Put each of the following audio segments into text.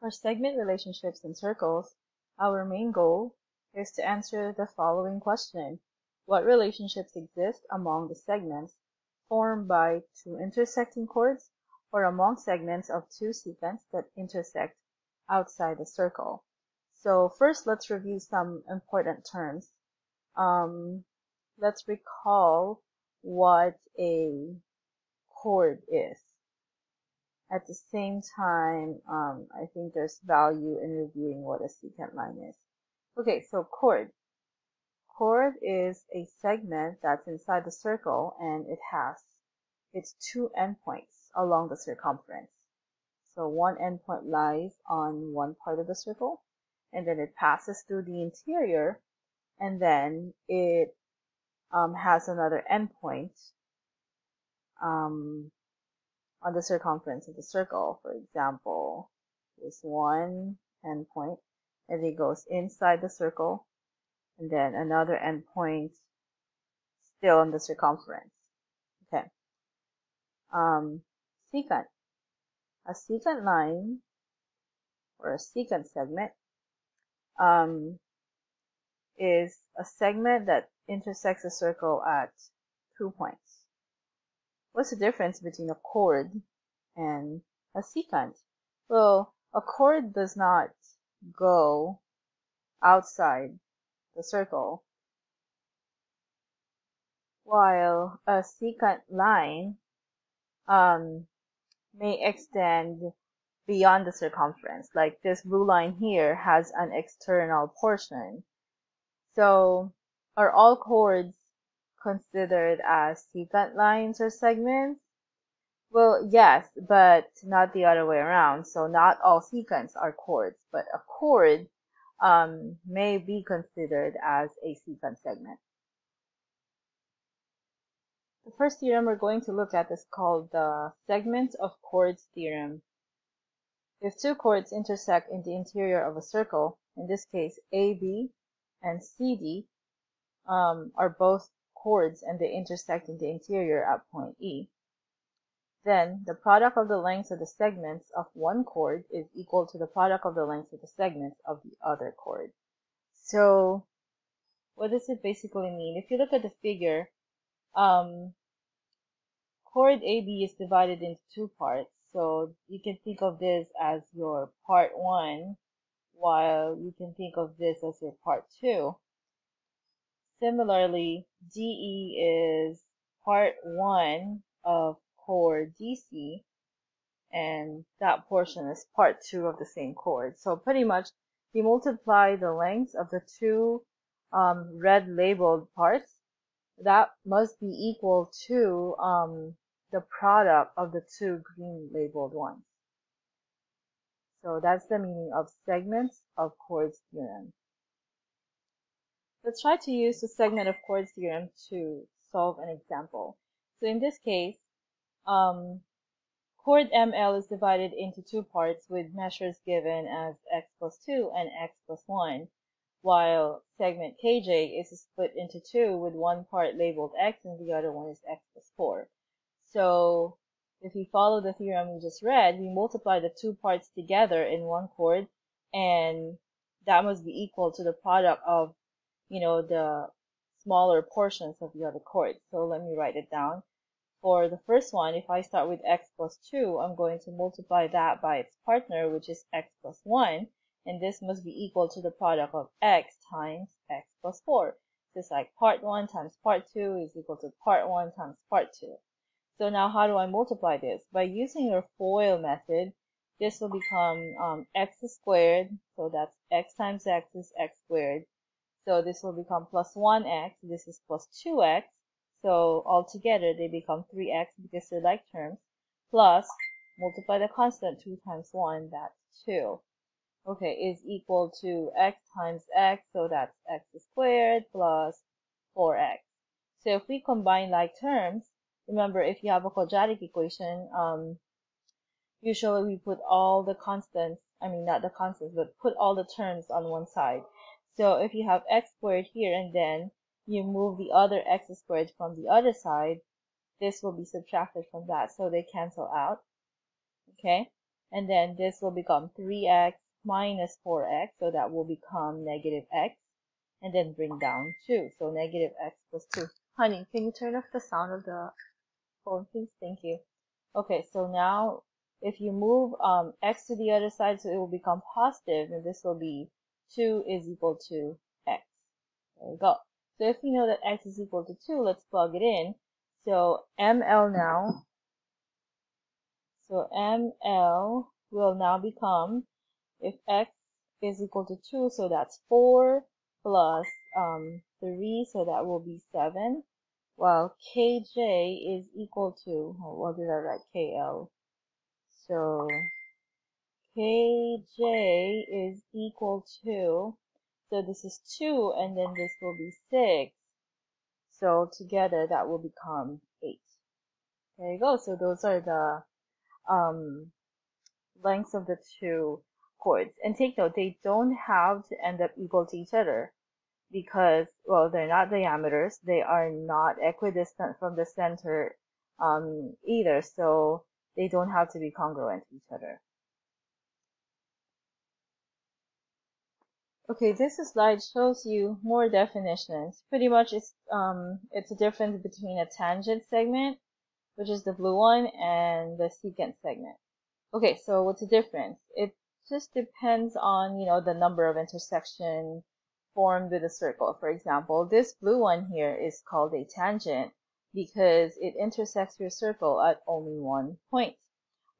For segment relationships in circles, our main goal is to answer the following question. What relationships exist among the segments formed by two intersecting chords or among segments of two secants that intersect outside the circle? So first let's review some important terms. Um, let's recall what a chord is. At the same time, um, I think there's value in reviewing what a secant line is. Okay, so chord. Chord is a segment that's inside the circle and it has its two endpoints along the circumference. So one endpoint lies on one part of the circle and then it passes through the interior and then it um, has another endpoint um, on the circumference of the circle. For example, there's one endpoint and it goes inside the circle and then another endpoint still on the circumference. Okay. Um, secant. A secant line or a secant segment um, is a segment that intersects a circle at two points. What's the difference between a chord and a secant? Well, a chord does not go outside the circle, while a secant line um, may extend beyond the circumference. Like this blue line here has an external portion. So are all chords considered as secant lines or segments? Well, yes, but not the other way around. So not all secants are chords, but a chord um, may be considered as a secant segment. The first theorem we're going to look at is called the segment of chords theorem. If two chords intersect in the interior of a circle, in this case AB and CD um, are both chords and they intersect in the interior at point E, then the product of the lengths of the segments of one chord is equal to the product of the lengths of the segments of the other chord. So what does it basically mean? If you look at the figure, um, chord AB is divided into two parts. So you can think of this as your part one, while you can think of this as your part two. Similarly, DE is part one of chord DC, and that portion is part two of the same chord. So pretty much, you multiply the lengths of the two um, red labeled parts, that must be equal to um, the product of the two green labeled ones. So that's the meaning of segments of chords theorem. Let's try to use the segment of chords theorem to solve an example. So in this case, um, chord ML is divided into two parts with measures given as x plus 2 and x plus 1, while segment KJ is split into two with one part labeled x and the other one is x plus 4. So if we follow the theorem we just read, we multiply the two parts together in one chord, and that must be equal to the product of, you know, the smaller portions of the other chord. So let me write it down. For the first one, if I start with x plus 2, I'm going to multiply that by its partner, which is x plus 1, and this must be equal to the product of x times x plus 4. Just like part 1 times part 2 is equal to part 1 times part 2. So now how do I multiply this? By using your FOIL method, this will become um, x squared, so that's x times x is x squared. So this will become plus 1x, this is plus 2x, so altogether they become 3x because they're like terms, plus multiply the constant 2 times 1, that's 2. Okay, is equal to x times x, so that's x squared plus 4x. So if we combine like terms, Remember, if you have a quadratic equation, um, usually we put all the constants, I mean not the constants, but put all the terms on one side. So if you have x squared here and then you move the other x squared from the other side, this will be subtracted from that, so they cancel out. Okay? and then this will become 3x minus 4x, so that will become negative x, and then bring down 2, so negative x plus 2. Honey, can you turn off the sound of the phone, please? Thank you. Okay, so now if you move um, x to the other side, so it will become positive, and this will be 2 is equal to x. There we go. So if we know that x is equal to 2, let's plug it in. So ml now, so ml will now become, if x is equal to 2, so that's 4 plus um, 3, so that will be 7, while kj is equal to, oh, what did I write, kl? So kj is equal to, so this is 2, and then this will be 6. So together that will become 8. There you go. So those are the um, lengths of the two chords. And take note, they don't have to end up equal to each other because, well, they're not diameters. They are not equidistant from the center um, either. So they don't have to be congruent to each other. Okay, this slide shows you more definitions. Pretty much it's um it's a difference between a tangent segment, which is the blue one, and the secant segment. Okay, so what's the difference? It just depends on, you know, the number of intersection formed with a circle. For example, this blue one here is called a tangent because it intersects your circle at only one point,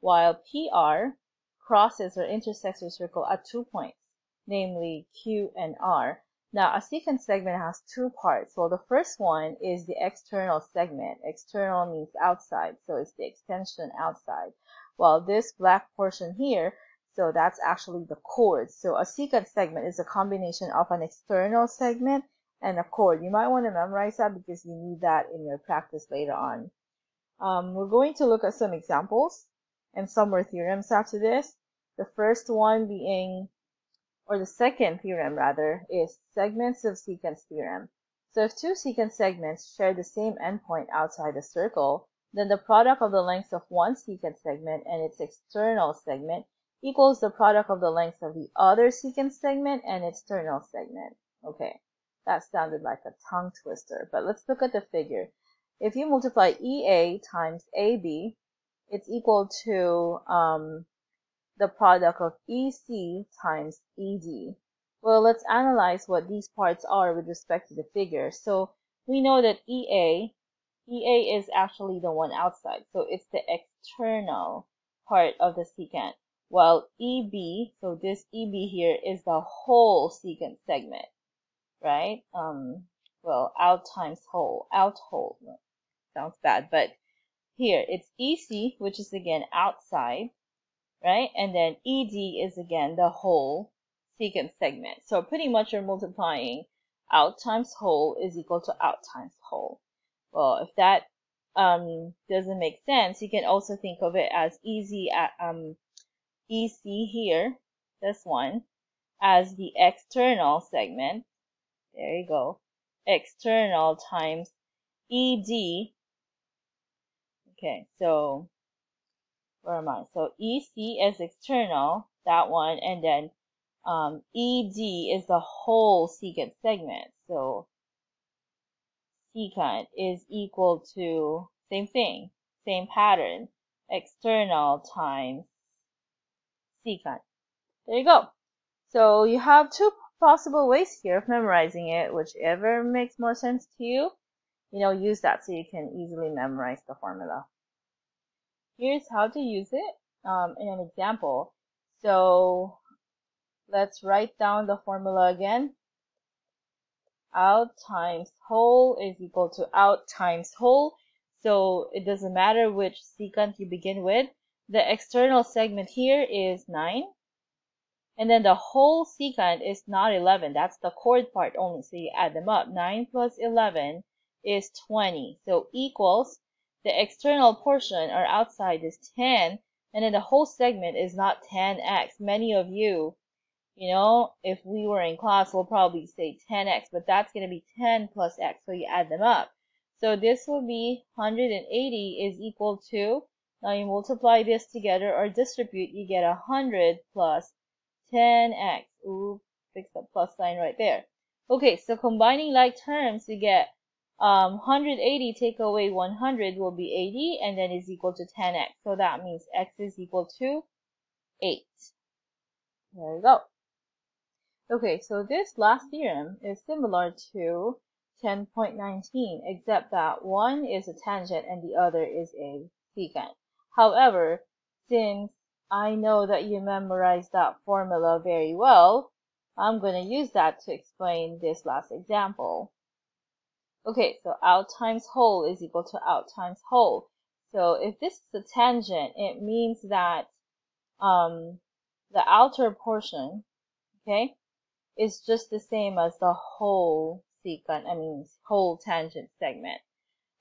while PR crosses or intersects your circle at two points namely Q and R. Now, a secant segment has two parts. Well, the first one is the external segment. External means outside, so it's the extension outside. While this black portion here, so that's actually the chord. So a secant segment is a combination of an external segment and a chord. You might want to memorize that because you need that in your practice later on. Um, we're going to look at some examples and some more theorems after this. The first one being or the second theorem rather, is segments of secant theorem. So if two secant segments share the same endpoint outside the circle, then the product of the lengths of one secant segment and its external segment equals the product of the lengths of the other secant segment and its external segment. Okay, that sounded like a tongue twister, but let's look at the figure. If you multiply EA times AB, it's equal to um, the product of EC times ED. Well, let's analyze what these parts are with respect to the figure. So we know that EA, EA is actually the one outside. So it's the external part of the secant. While EB, so this EB here is the whole secant segment, right? Um, well, out times whole, out whole. Sounds bad, but here it's EC, which is again outside, right? And then ED is again the whole secant segment. So pretty much you're multiplying out times whole is equal to out times whole. Well, if that um, doesn't make sense, you can also think of it as easy at um, EC here, this one, as the external segment. There you go. External times ED. Okay, so where am I? So EC is external, that one, and then um, ED is the whole secant segment. So secant is equal to same thing, same pattern, external times secant. There you go. So you have two possible ways here of memorizing it, whichever makes more sense to you. You know, use that so you can easily memorize the formula here's how to use it um, in an example. So let's write down the formula again. Out times whole is equal to out times whole. So it doesn't matter which secant you begin with. The external segment here is 9. And then the whole secant is not 11. That's the chord part only. So you add them up. 9 plus 11 is 20. So equals the external portion or outside is 10 and then the whole segment is not 10x. Many of you, you know, if we were in class, we'll probably say 10x, but that's going to be 10 plus x, so you add them up. So this will be 180 is equal to Now you multiply this together or distribute, you get 100 plus 10x. Ooh, fix the plus sign right there. Okay, so combining like terms, you get um, 180 take away 100 will be 80 and then is equal to 10x. So that means x is equal to 8. There we go. Okay, so this last theorem is similar to 10.19 except that one is a tangent and the other is a secant. However, since I know that you memorized that formula very well, I'm going to use that to explain this last example. Okay, so out times whole is equal to out times whole. So if this is a tangent, it means that um, the outer portion, okay, is just the same as the whole secant, I mean whole tangent segment.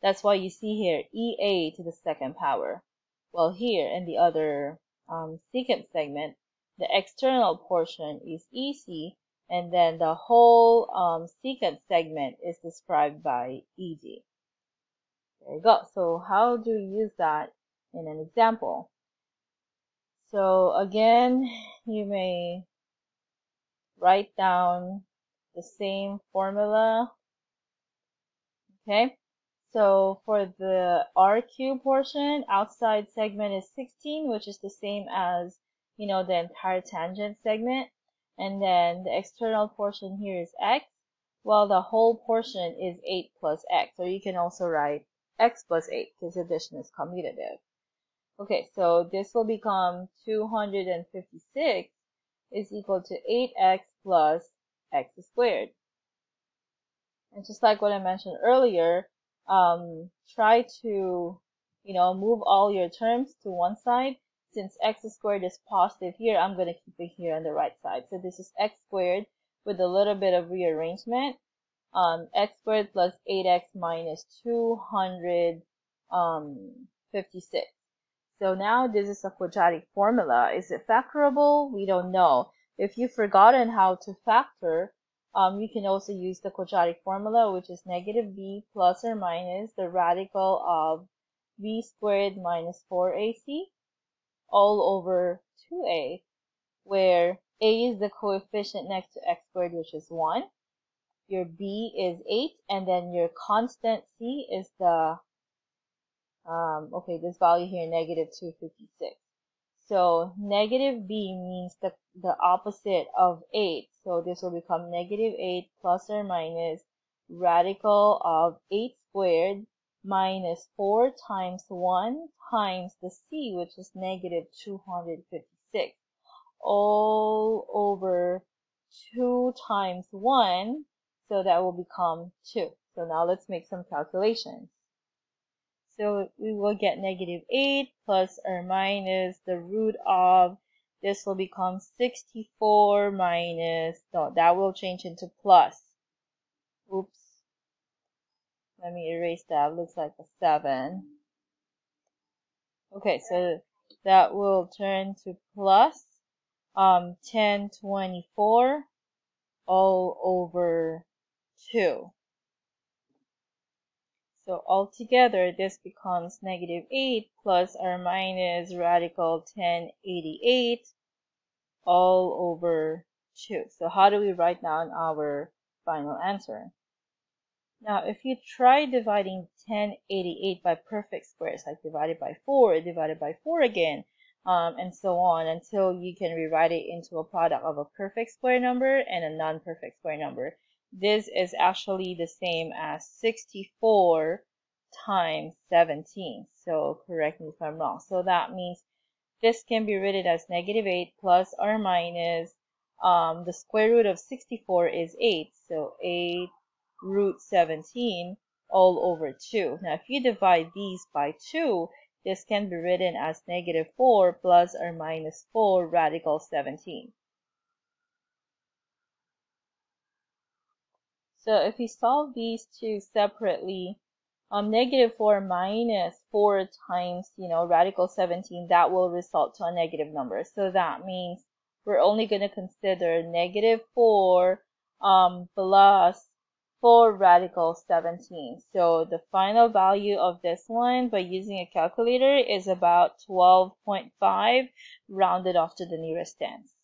That's why you see here EA to the second power. Well here in the other um, secant segment, the external portion is EC and then the whole um, secant segment is described by ED. There you go. So how do you use that in an example? So again, you may write down the same formula. Okay, so for the RQ portion, outside segment is 16, which is the same as, you know, the entire tangent segment. And then the external portion here is x, while the whole portion is 8 plus x. So you can also write x plus 8 because addition is commutative. Okay, so this will become 256 is equal to 8x plus x squared. And just like what I mentioned earlier, um, try to, you know, move all your terms to one side since x squared is positive here, I'm going to keep it here on the right side. So this is x squared with a little bit of rearrangement. Um, x squared plus 8x minus 256. Um, so now this is a quadratic formula. Is it factorable? We don't know. If you've forgotten how to factor, um, you can also use the quadratic formula, which is negative b plus or minus the radical of b squared minus 4ac all over 2a, where a is the coefficient next to x squared, which is 1. Your b is 8, and then your constant c is the, um, okay, this value here, negative 256. So negative b means the, the opposite of 8. So this will become negative 8 plus or minus radical of 8 squared minus 4 times 1 times the c, which is negative 256, all over 2 times 1, so that will become 2. So now let's make some calculations. So we will get negative 8 plus or minus the root of, this will become 64 minus, no, that will change into plus. Oops. Let me erase that. Looks like a 7. Okay, so that will turn to plus um, 1024 all over 2. So altogether, this becomes negative 8 plus or minus radical 1088 all over 2. So how do we write down our final answer? Now, if you try dividing 1088 by perfect squares, like divided by 4, divided by 4 again, um, and so on until you can rewrite it into a product of a perfect square number and a non-perfect square number. This is actually the same as 64 times 17. So correct me if I'm wrong. So that means this can be written as negative 8 plus or minus um, the square root of 64 is 8. So 8 root 17 all over 2. Now, if you divide these by 2, this can be written as negative 4 plus or minus 4 radical 17. So if we solve these two separately, um, negative 4 minus 4 times, you know, radical 17, that will result to a negative number. So that means we're only going to consider negative 4 um, plus for radical 17. So the final value of this one by using a calculator is about 12.5 rounded off to the nearest tens.